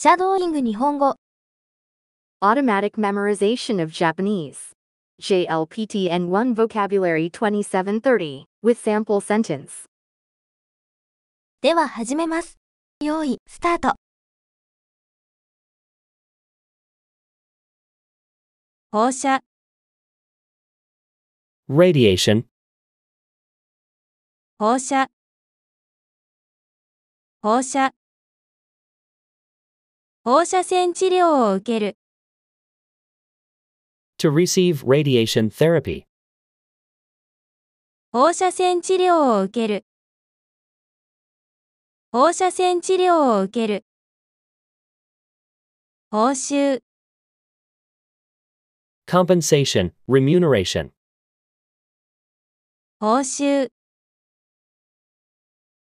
シャドーイング日本語 Automatic memorization of Japanese. JLPTN1 Vocabulary 2730 with sample sentence. では始めます。用意、スタート。放射、radiation, 放射、放射、放射線治療を受ける、to receive radiation therapy, 放射線治療を受ける、放射線治療を受ける、報酬、compensation, remuneration, 報酬、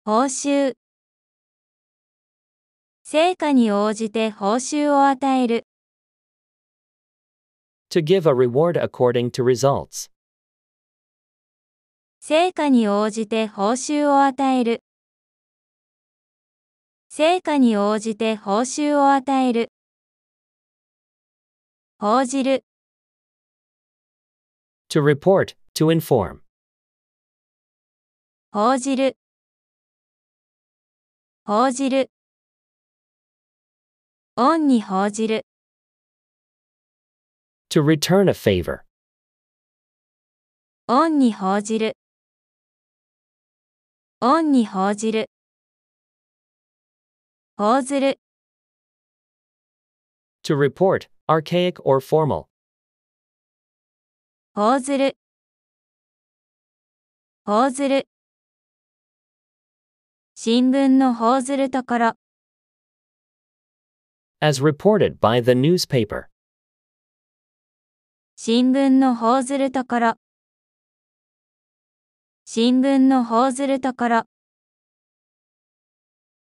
報酬、成果に応じて報酬を与える、to give a reward according to results, 成果に応じて報酬を与える。成果に応じて報酬を与える。報じる、to report, to inform, 報じる。報じる。恩に報じる。to return a favor, 恩に報じる。恩に報じる。報ずる。to report, archaic or formal, 報ずる。報ずる。新聞の報ずるところ。As reported by the newspaper, 新聞の報ずるところ。新聞の報ずるところ。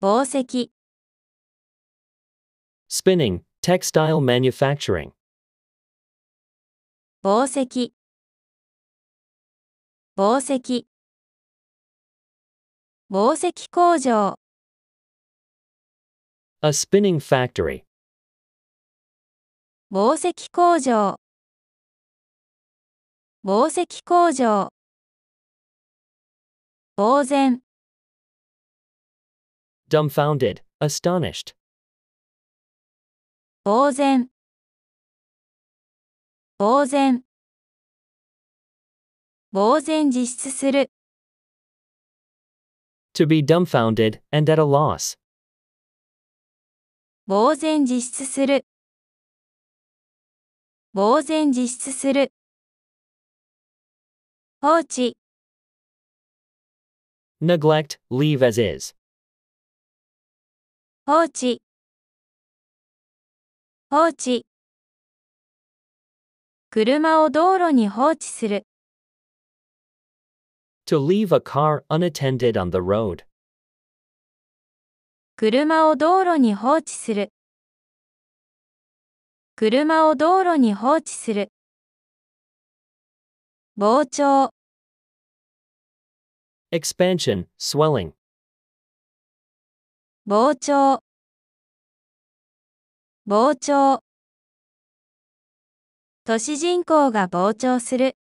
紡績、spinning, textile manufacturing, 紡績。紡績。紡績工場、a spinning factory, 紡績工場。紡績工場。呆然、 dumbfounded, astonished, 呆然。呆然。呆然自失する。 to be dumbfounded and at a loss, 呆然自失する。呆然自失する。放置、neglect, leave as is, 放置。放置。車を道路に放置する。to leave a car unattended on the road, 車を道路に放置する。車を道路に放置する。膨張、expansion, swelling, 膨張。膨張。都市人口が膨張する。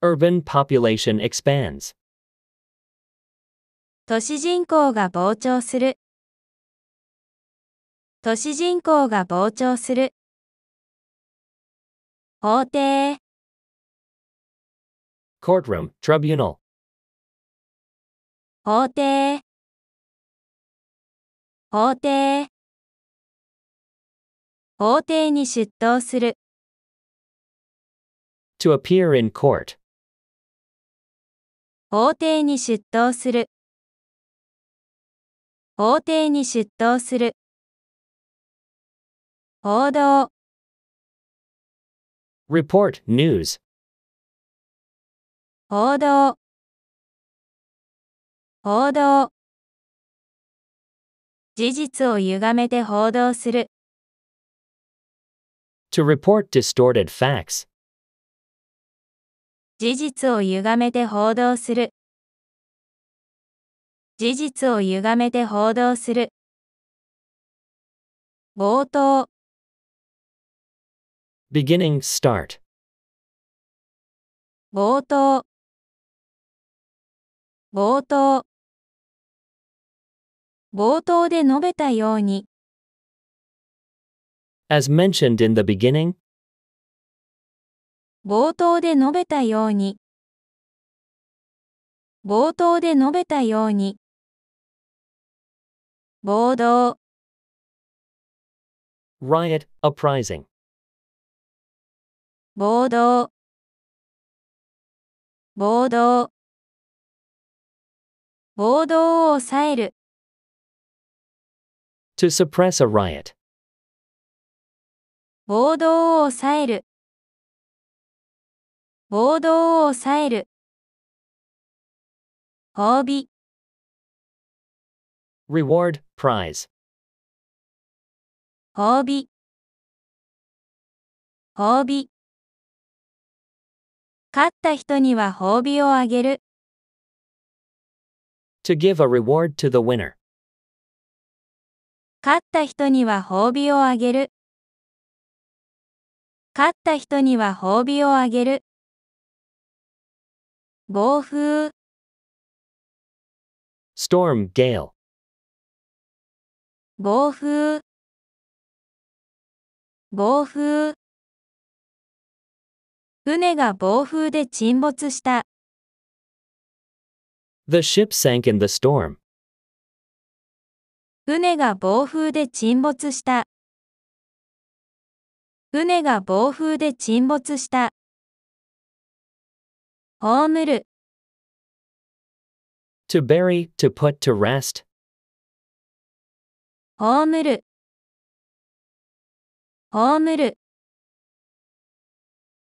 urban population expands, 都市人口が膨張する。都市人口が膨張する。法廷、courtroom, tribunal, 法廷。法廷。法廷に出頭する。to appear in court, 法廷に出頭する。法廷に出頭する。報道、report, news, 報道。報道。事実を歪めて報道する。to report distorted facts, 事実を歪めて報道する。事実を歪めて報道する。冒頭、beginning, start, 冒頭、冒頭、冒頭で述べたように、as mentioned in the beginning, 冒頭で述べたように、冒頭で述べたように、暴動、 riot, uprising, 暴動、暴動、暴動を抑える、 to suppress a riot, 暴動を抑える、暴動を抑える、褒美、 reward, prize, 褒美、褒美。勝った人には褒美をあげる、to give a reward to the winner, 勝った人には褒美をあげる。勝った人には褒美をあげる。暴風、storm, gale, 暴風、暴風。船が暴風で沈没した。the ship sank in the storm, 船が暴風で沈没した。船が暴風で沈没した。葬る、to bury, to put to rest, 葬る。葬る。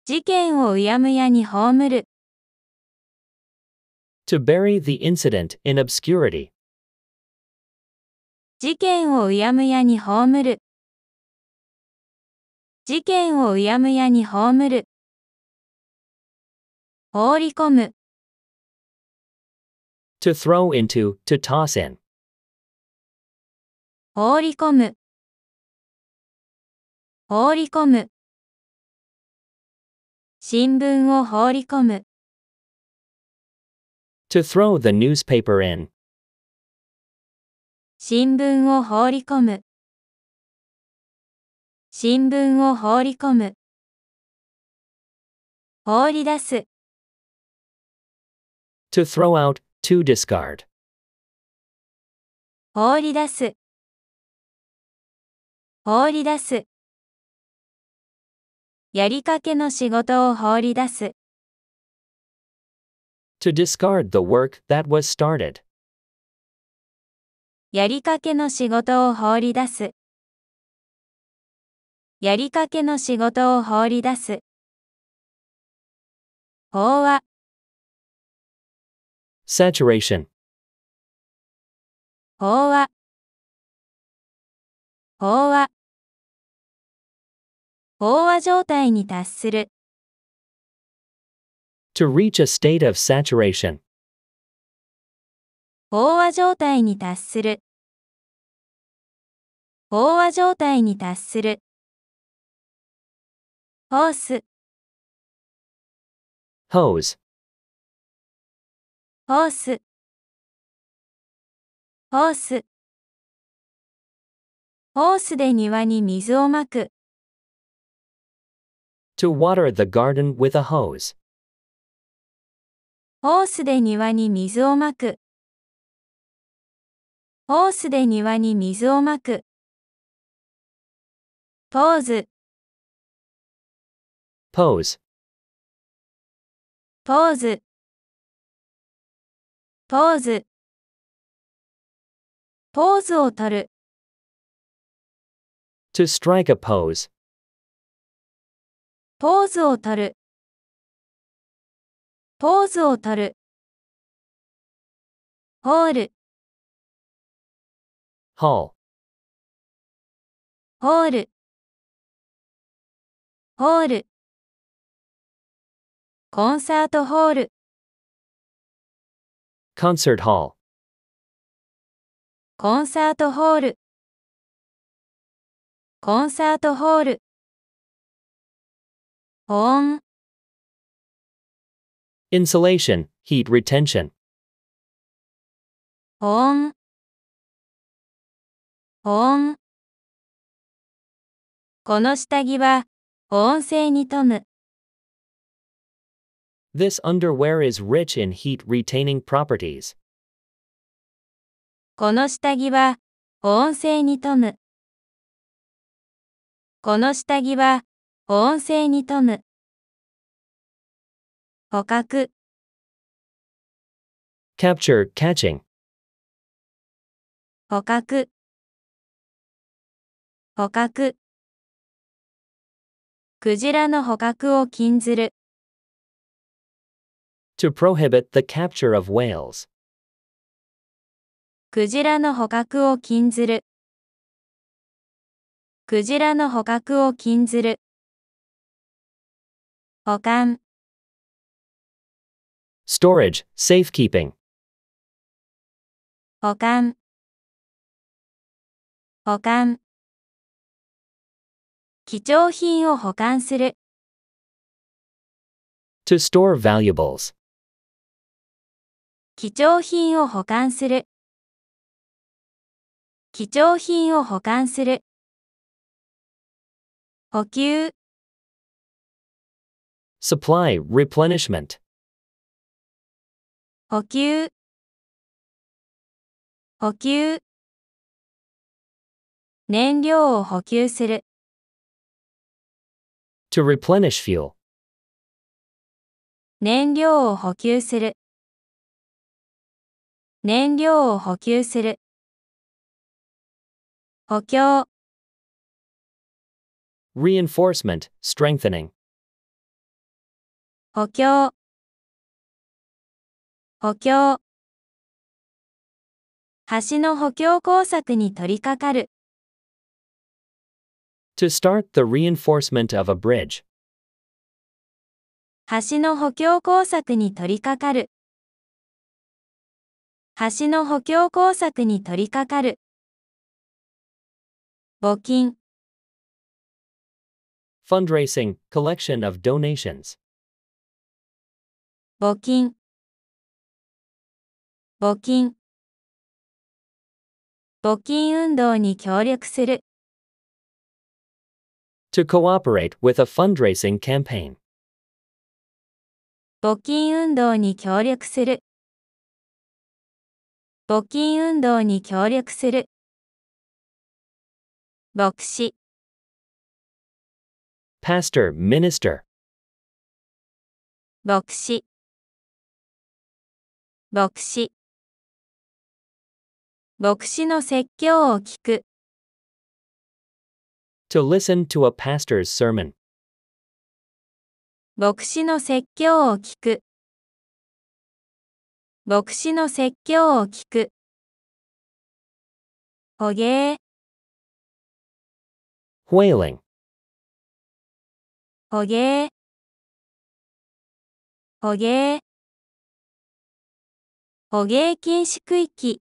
事件をうやむやに葬る。to bury the incident in obscurity, 事件をうやむやに葬る。事件をうやむやに葬る。放り込む、to throw into, to toss in, 放り込む。放り込む。新聞を放り込む。to throw the newspaper in, 新聞を放り込む。新聞を放り込む。放り出す、to throw out, to discard, 放り出す。放り出す。やりかけの仕事を放り出す。to discard the work that was started, やりかけの仕事を放り出す。やりかけの仕事を放り出す。飽和、saturation, 飽和。飽和。飽和状態に達する。to reach a state of saturation, 飽和状態に達する。飽和状態に達する。ホース、hose, ホース。ホース。ホースで庭に水をまく。to water the garden with a hose, ホースで庭に水をまく。ホースで庭に水をまく。ポーズ、 pose, ポーズ。ポーズ。ポーズをとる。 to strike a pose, ポーズをとる。ポーズをとる。ホール、ホール。ホール。コンサートホール、concert hall, コンサートホール。コンサートホール。保温、 Insulation, heat retention. 保温。保温。この下着は保温性に富む。 This underwear is rich in heat retaining properties. この下着は保温性に富む。この下着は 保温性に富む。捕獲、Capture, catching. 捕獲。捕獲。クジラの捕獲を禁ずる。To prohibit the capture of whales. クジラの捕獲を禁ずる。クジラの捕獲を禁ずる。保管、Storage, safekeeping. 保管。保管。貴重品を保管する。To store valuables. 貴重品を保管する。貴重品を保管する。補給、Supply, replenishment. 補給。補給。燃料を補給する。 To replenish fuel. 燃料を補給する。燃料を補給する。補強、 Reinforcement, strengthening. 補強。補強。橋の補強工作に取り掛かる。To start the reinforcement of a bridge. 橋の補強工作に取り掛かる。橋の補強工作に取り掛かる。募金、Fundraising, collection of donations. 募金。募金。募金運動に協力する。To cooperate with a fundraising campaign. 募金運動に協力する。募金運動に協力する。牧師、Pastor, minister. 牧師。牧師。牧師の説教を聞く。To listen to a pastor's sermon. 牧師の説教を聞く。牧師の説教を聞く。捕鯨、Whaling. 捕鯨。捕鯨。捕鯨禁止区域、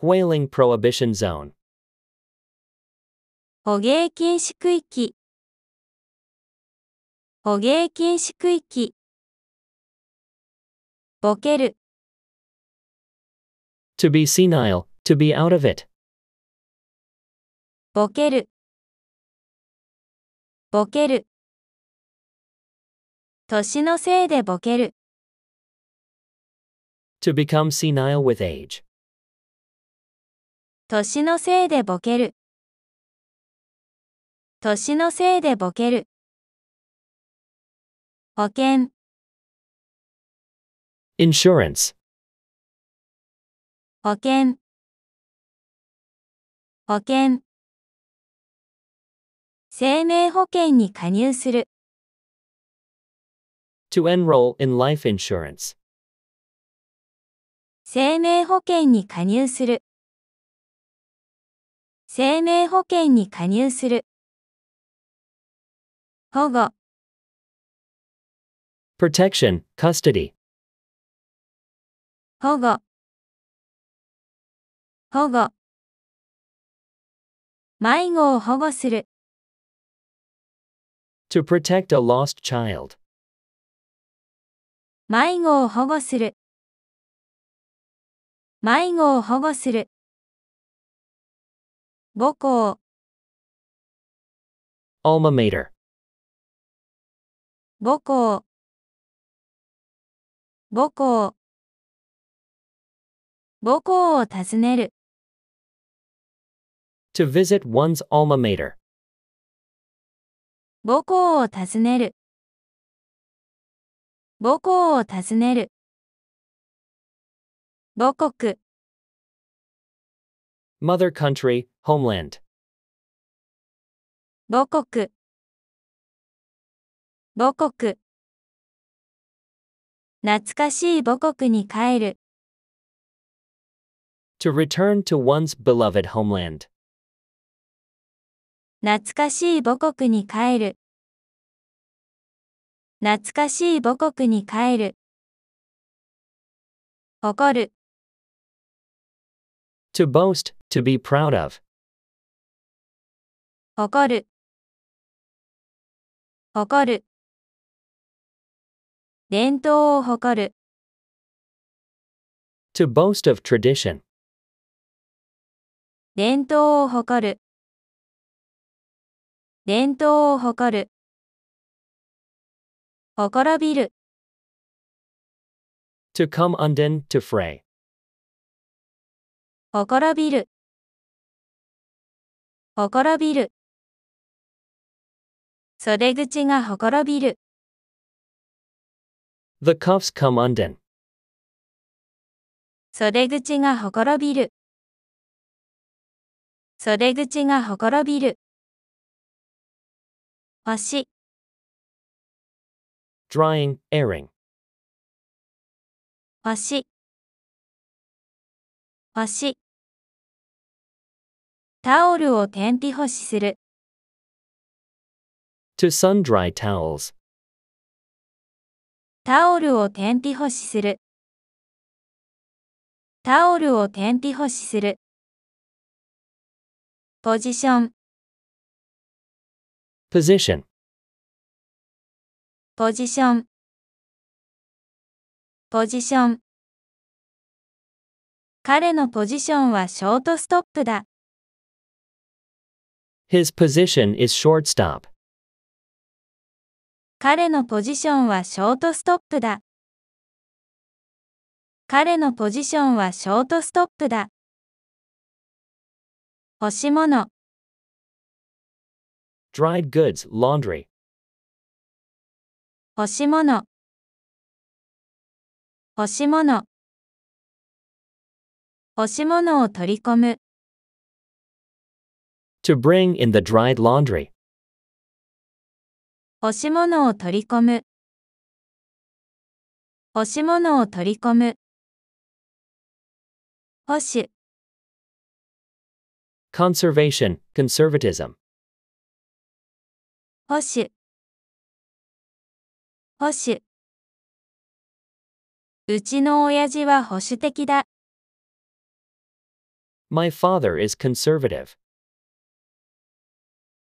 Whaling prohibition zone. 捕鯨禁止区域。捕鯨禁止区域。ボケる、To be senile, to be out of it. ボケる。ボケる。年のせいでボケる。To become senile with age. 年のせいでボケる。年のせいでボケる。保険、Insurance. 保険。保険。生命保険に加入する。To enroll in life insurance. 生命保険に加入する。生命保険に加入する。保護、Protection, custody. 保護。保護。迷子を保護する。To protect a lost child. 迷子を保護する。迷子を保護する。母校、Alma mater. 母校。母校。母校を訪ねる。To visit one's alma mater. 母校を訪ねる。母校を訪ねる。母国、Mother country, homeland. 母国。母国。懐かしい母国に帰る。To return to one's beloved homeland. 懐かしい母国に帰る。懐かしい母国に帰る。誇る、To boast, to be proud of. 誇る。誇る。伝統を誇る。 To boast of tradition. 伝統を誇る。伝統を誇る。ほころびる。 To come undone, to fray. ほころびる。ほころびる。袖口がほころびる。The cuffs come undone. 袖口がほころびる。袖口がほころびる。星、Drying, airing. 星。星。タオルを天日干しする。To sun dry towels. タオルを天日干しする。タオルを天日干しする。ポジション、Position. ポジション。ポジション。彼のポジションはショートストップだ。His position is shortstop. 彼のポジションはショートストップだ。彼のポジションはショートストップだ。干し物、Dried goods, laundry. 干し物。干し物。干し物を取り込む。To bring in the dried laundry. 干し物を取り込む。干し物を取り込む。保守、Conservation, conservatism. 保守。保守。うちの親父は保守的だ。My father is conservative.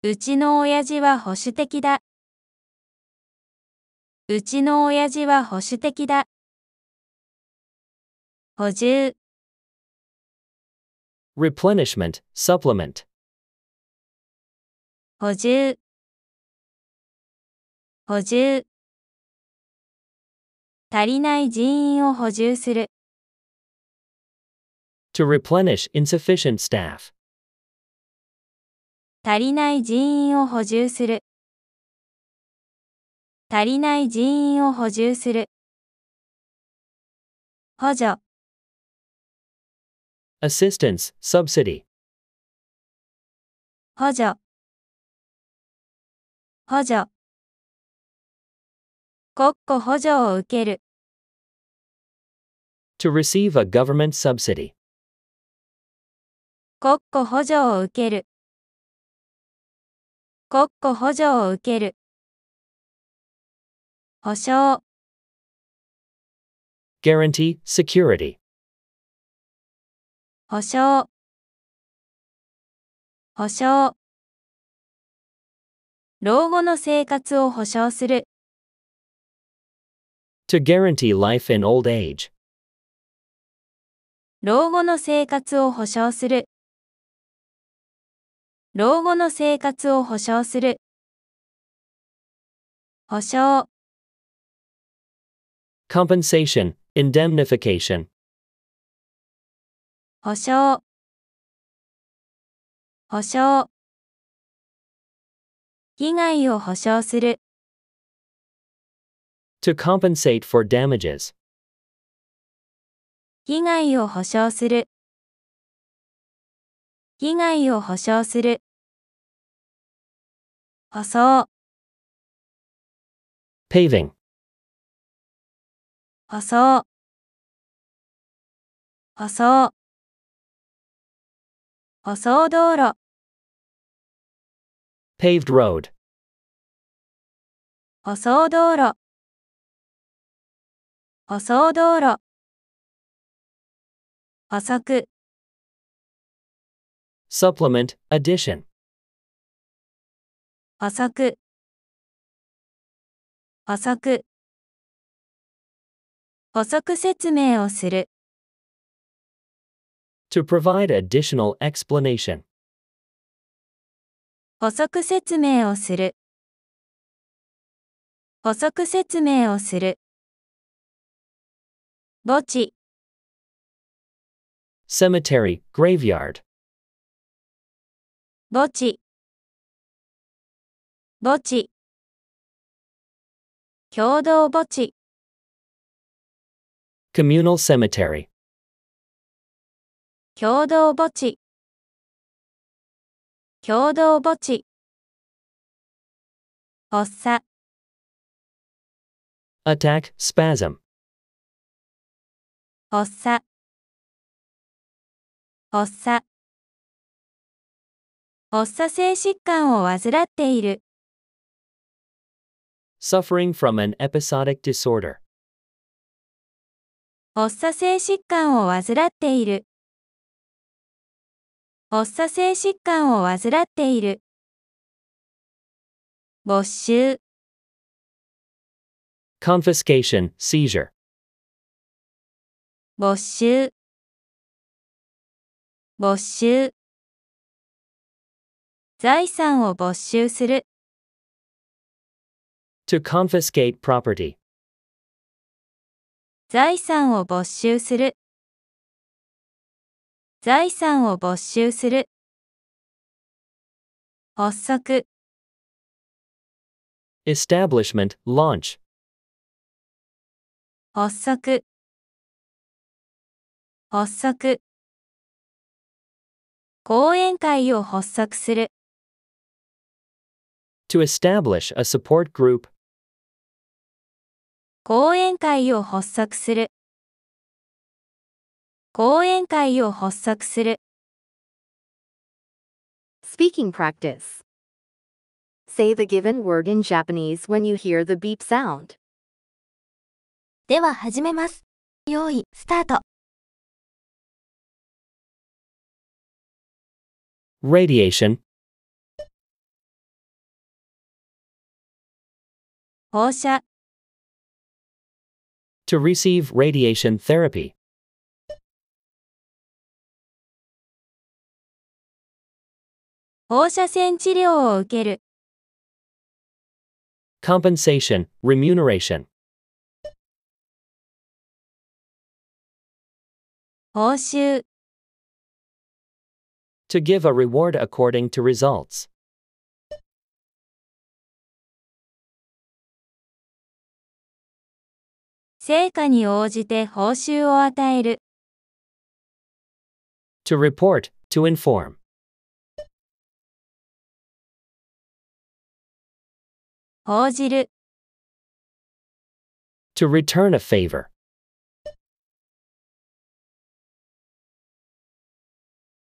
うちの親父は保守的だ。うちの親父は保守的だ。補充、Replenishment, supplement. 補充。補充。足りない人員を補充する。To replenish insufficient staff. 足りない人員を補充する。足りない人員を補充する。補助、Assistance, subsidy. 補助。補助。国庫補助を受ける。To receive a government subsidy. 国庫補助を受ける。国庫補助を受ける。保証、Guarantee, security. 保証。保障。老後の生活を保障する。To guarantee life in old age. 老後の生活を保障する。老後の生活を保障する。保障、Compensation, indemnification. 保障。保障。被害を保障する。To compensate for damages. 被害を保障する。被害を保障する。舗装、Paving. 舗装。舗装。舗装道路、Paved road. 舗装道路。舗装道路。補足、Supplement, addition. 補足。補足。補足説明をする。To provide additional explanation. 補足説明をする。補足説明をする。墓地、Cemetery, graveyard. 墓地。墓地。共同墓地、Communal cemetery. 共同墓地。共同墓地。発作、Attack, spasm. 発作。発作。発作性疾患を患っている。Suffering from an episodic disorder. 発作性疾患を患っている。発作性疾患を患っている。没収、Confiscation, seizure. 没収。没収。財産を没収する。To confiscate property. 財産を没収する。財産を没収する。発足、Establishment, launch. 発足。発足。講演会を発足する。To establish a support group. 講演会を発足する。講演会を発足する。 Speaking practice. Say the given word in Japanese when you hear the beep sound. では始めます。用意、スタート。 Radiation, 放射、 to receive radiation therapy. 放射線治療を受ける。 Compensation, remuneration. 報酬、 To give a reward according to results. 成果に応じて報酬を与える。 To report, to inform. 報じる。 To return a favor.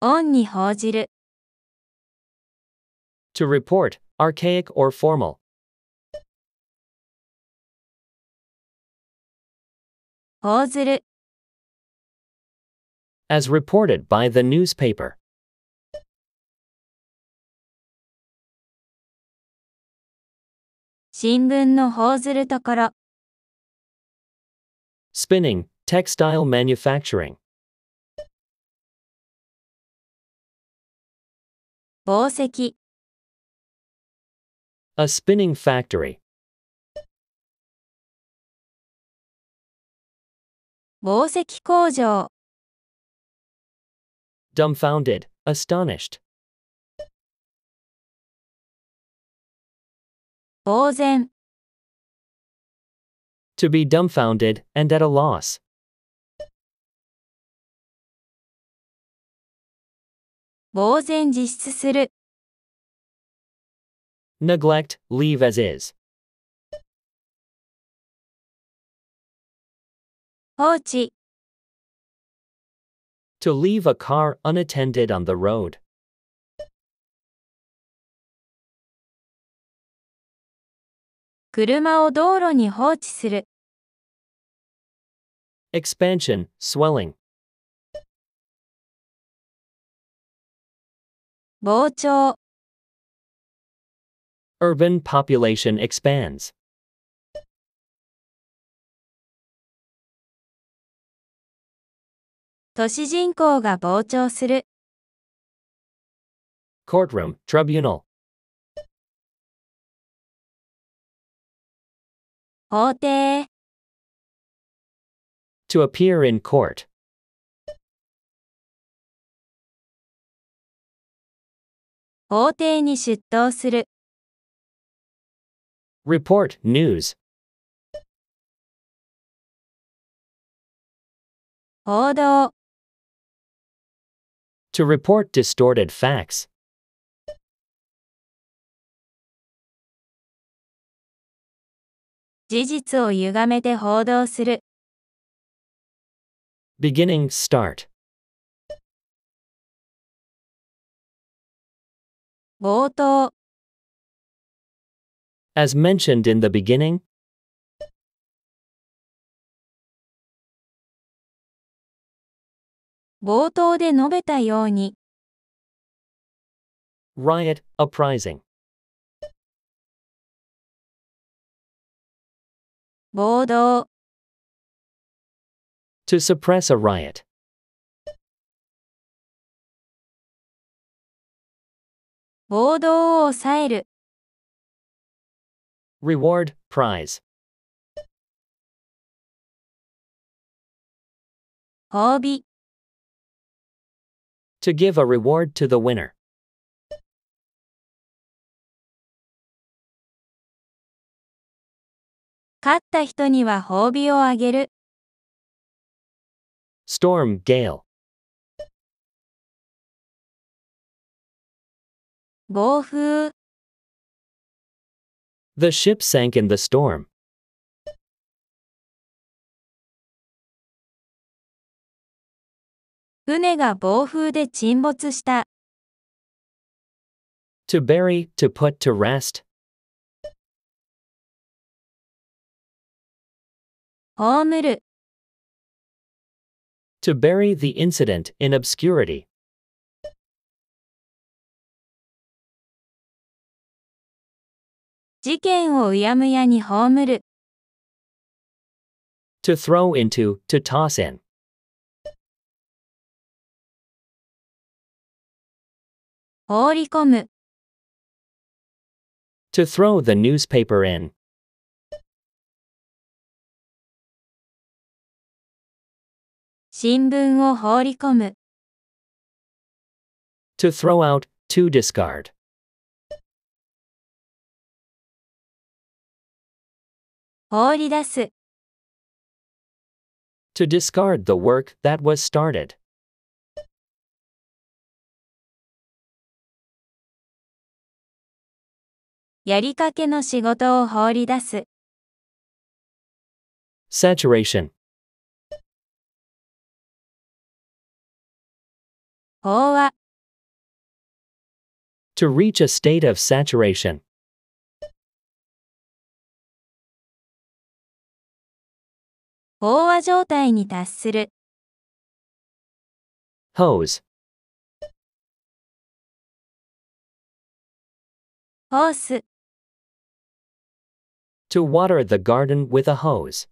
恩に報じる。 To report, archaic or formal. As reported by the newspaper. 新聞の報ずるところ。Spinning, textile manufacturing. 宝石。A spinning factory. 紡績工場、 Dumbfounded, astonished. 呆然、 To be dumbfounded and at a loss. 呆然自失する、 Neglect, leave as is. 放置、To leave a car unattended on the road. 車を道路に放置する、Expansion, swelling. 膨張、Urban population expands. 都市人口が膨張する、Courtroom, tribunal. 法廷、To appear in court. 法廷に出頭する、Report, news. 報道、To report distorted facts. 事実を歪めて報道する、Beginning, start. 冒頭、As mentioned in the beginning, 冒頭で述べたように、riot, uprising. 暴動、To suppress a riot. 暴動を抑える、Reward, prize. 褒美、To give a reward to the winner. 勝った人には褒美をあげる、Storm, gale. 暴風、The ship sank in the storm. 船が暴風で沈没した、To bury, to put to rest. 葬る、To bury the incident in obscurity. 事件をうやむやに葬る、To throw into, to toss in. 放り込む、 To throw the newspaper in. 新聞を放り込む、 To throw out, to discard. 放り出す、 To discard the work that was started. やりかけの仕事を放り出す、Saturation. 飽和、To reach a state of saturation. 飽和状態に達する、Hose. ホース、to water the garden with a hose.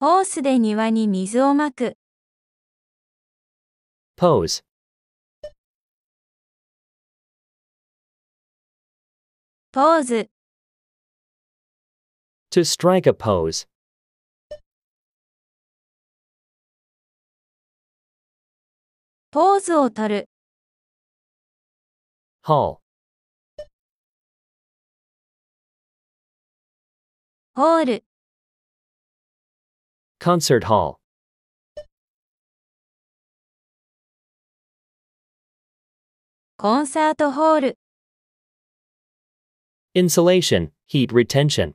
Oh, pose. To strike a pose. ポーズをとる。Hall. ホール。Concert hall. コンサートホール。Insulation, heat retention.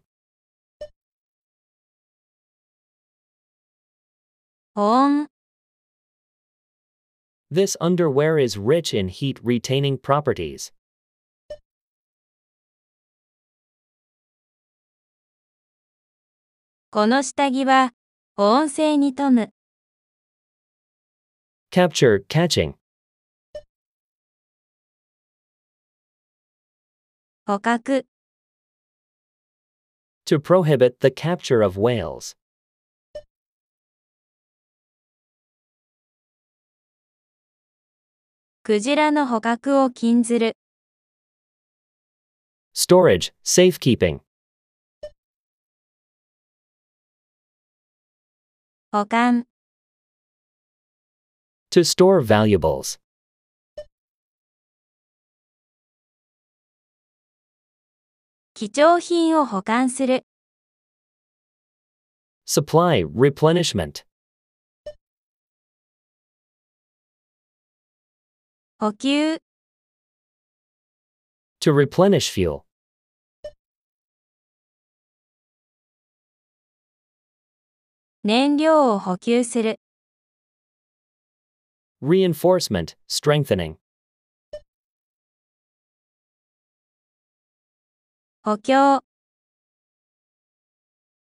保温。This underwear is rich in heat retaining properties. この下着は保温性に富む。Capture, catching. 捕獲。To prohibit the capture of whales. クジラの捕獲を禁ずる。 Storage, safekeeping. 保管。 To store valuables. 貴重品を保管する。 Supply, replenishment. 補給。 To replenish fuel. 燃料を補給する。 Reinforcement, strengthening. 補強。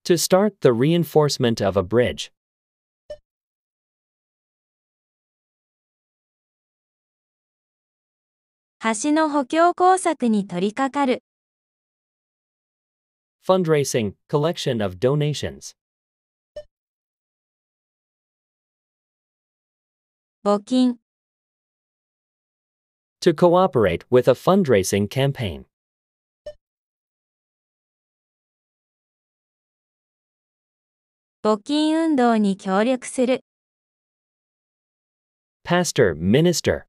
To start the reinforcement of a bridge. 橋の補強工作に取り掛かる。Fundraising, collection of donations. 募金。To cooperate with a fundraising campaign. 募金運動に協力する。Pastor, minister.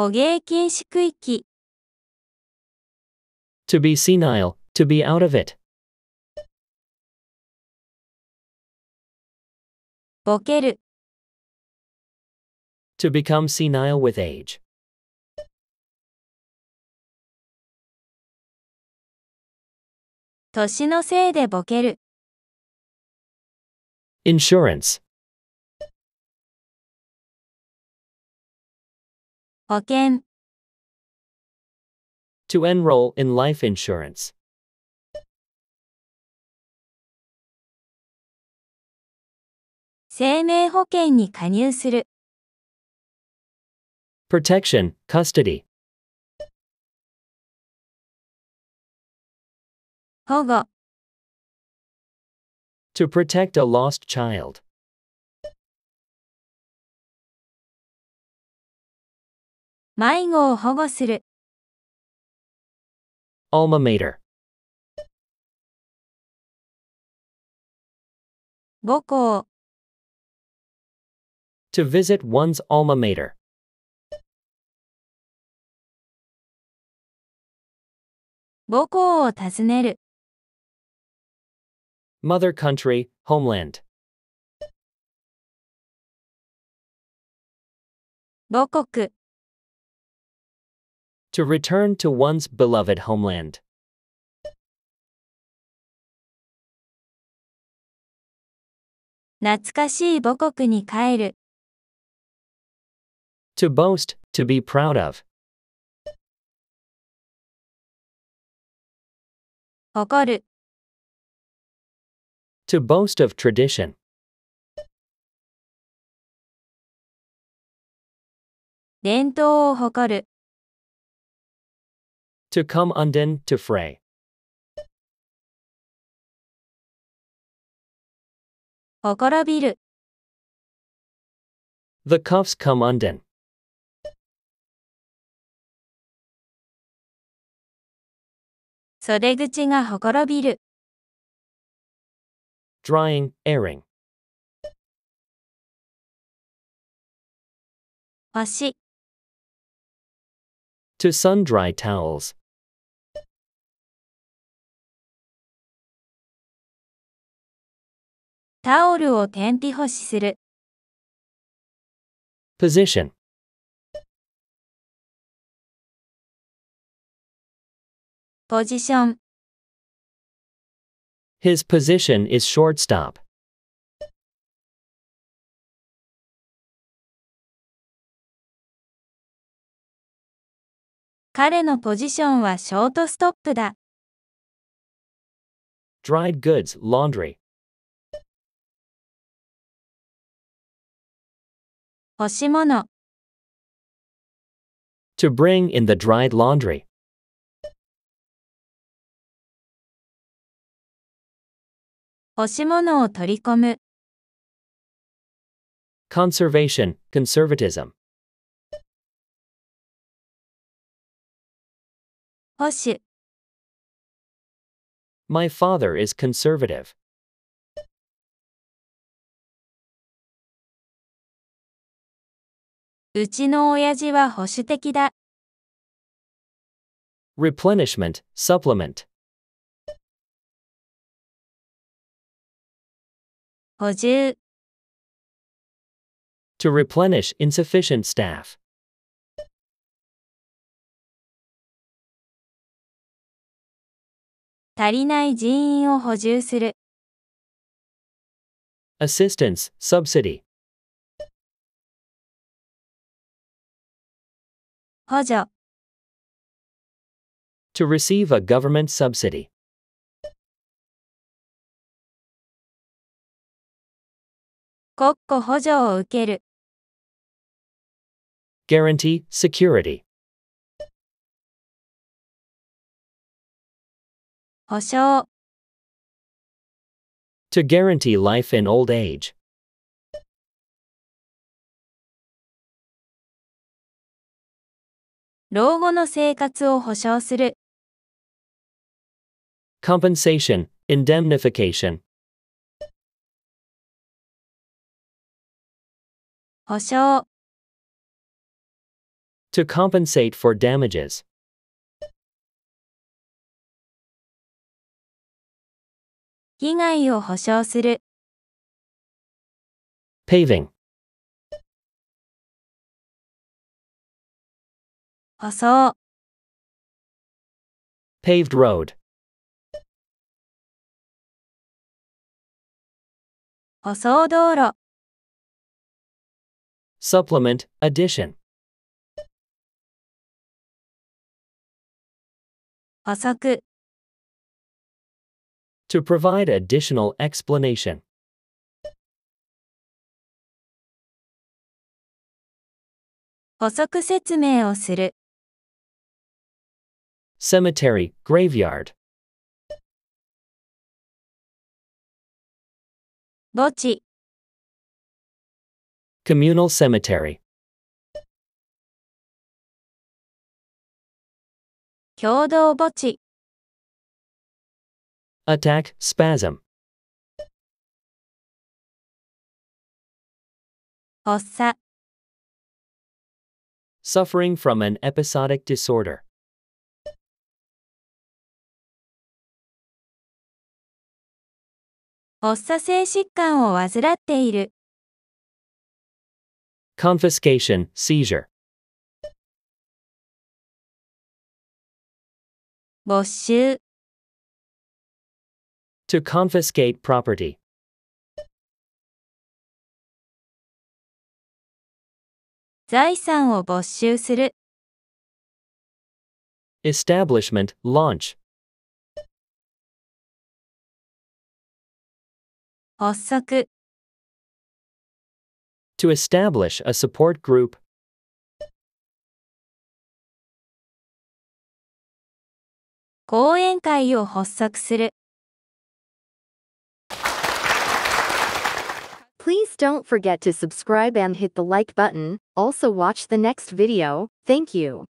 捕鯨禁止区域。 To be senile, to be out of it. ボケる。 To become senile with age. 年のせいでボケる。 Insurance. 保険。 To enroll in life insurance. 生命保険に加入する。 Protection, custody. 保護。 To protect a lost child. 迷子を保護する。Alma mater. 母校。To visit one's alma mater. 母校を訪ねる。Mother country, homeland. 母国、To return to one's beloved homeland. 懐かしい母国に帰る。 To boast, to be proud of. 誇る。 To boast of tradition. 伝統を誇る。 To come undone, to fray. ほころびる。The cuffs come undone. 袖口がほころびる。Drying, airing. 星。To sun dry towels. タオルを天日干しする。Position. ポジション。His position is shortstop. 彼のポジションはショートストップだ。Dried goods, laundry. 干し物。 To bring in the dried laundry. 干し物を取り込む。 Conservation, conservatism. 保守。 My father is conservative. うちの親父は保守的だ。Replenishment, supplement. 補充。To replenish insufficient staff. 足りない人員を補充する。Assistance, subsidy. 補助。 To receive a government subsidy. 国庫補助を受ける。 Guarantee, security. 保証。 To guarantee life in old age. 老後の生活を保障する。Compensation, indemnification. 保証。To compensate for damages. 被害を保証する。Paving. 舗装。Paved road. 舗装道路。Supplement, addition. 補足。To provide additional explanation. 補足説明をする。Cemetery, graveyard. 墓地。 Communal cemetery. 共同墓地。 Attack, spasm. 発作。 Suffering from an episodic disorder. 発作性疾患を患っている。Confiscation, seizure. 没収、To confiscate property. 財産を没収する、Establishment, launch. To establish a support group. Please don't forget to subscribe and hit the like button. Also watch the next video. Thank you.